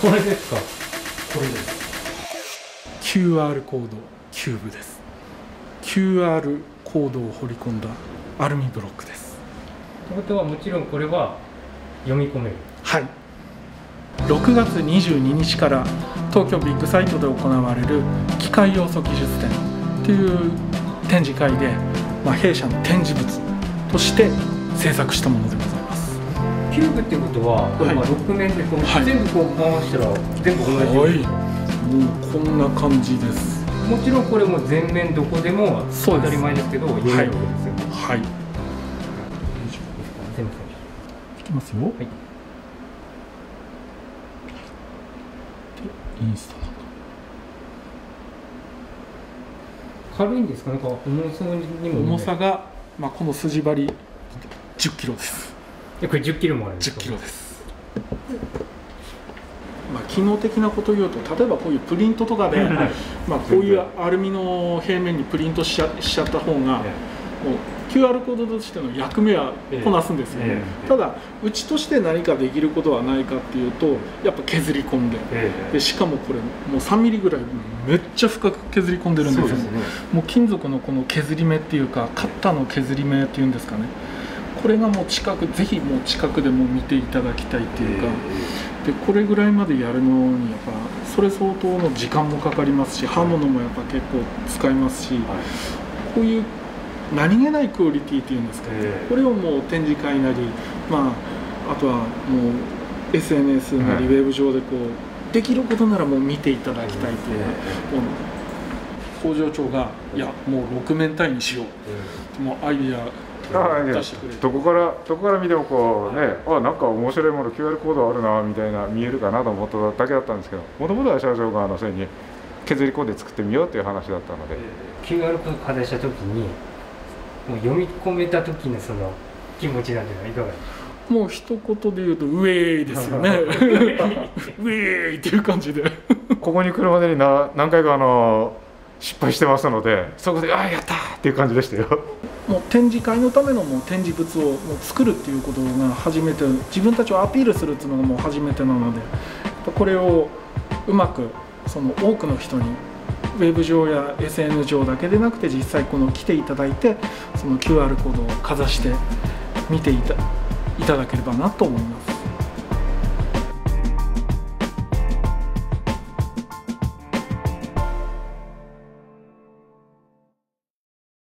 これですか？これです。QR コードキューブです。QR コードを彫り込んだアルミブロックです。ということはもちろんこれは読み込める。はい。6月22日から東京ビッグサイトで行われる機械要素技術展という展示会で、まあ、弊社の展示物として制作したものでございますキューブっていうことはこれまあはい6面でこう、はい。全部こう回したら全部同じよ。うにもうこんな感じです。もちろんこれも全面どこでも当たり前ですけど読めるわけですよね、はい。全部いきますよ、はい。でインスタ軽いんですか？なんか重そうにも。重さが、まあ、この筋張り10キロですえこれ10キロもあるんです。10かキロです、まあ、機能的なことを言うと例えばこういうプリントとかで、はい。まあ、こういうアルミの平面にプリントしちゃしちゃった方が、もう QR コードとしての役目はこなすんですよね、ええ。ただうちとして何かできることはないかっていうとやっぱ削り込んで。えでしかもこれもう3ミリぐらいめっちゃ深く削り込んでるんですよ。ね。もう金属のこの削り目っていうかカッターの削り目っていうんですかねこれがもう近くぜひもう近くでも見ていただきたいっていうか、でこれぐらいまでやるのにやっぱそれ相当の時間もかかりますし刃物もやっぱ結構使いますし、こういう何気ないクオリティっていうんですかね、ええ。これをもう展示会なりまああとはもう SNS なりはい。ウェブ上でこうできることならもう見ていただきたいっていう工場長が「い。やもう6面体にしよう」もうアイデアどこからどこから見てもこうねあなんか面白いもの QR コードあるなみたいな見えるかなと思っただけだったんですけどもともとは社長があのそういに削り込んで作ってみようっていう話だったので、QR コードかざした時にもう読み込めた時のその気持ちなんていうのはいかがですか？もう一言で言うと「ウェーイ」ですよね「ウェーイ」っていう感じで。ここに来るまでにな何回かあの失敗してますのでそこで「ああやった!」っていう感じでしたよ。もう展示会のためのもう展示物をもう作るっていうことが初めて自分たちをアピールするっていうのがもう初めてなのでこれをうまくその多くの人にウェブ上や SN 上だけでなくて実際この来ていただいてその QR コードをかざして見ていたいただければなと思います。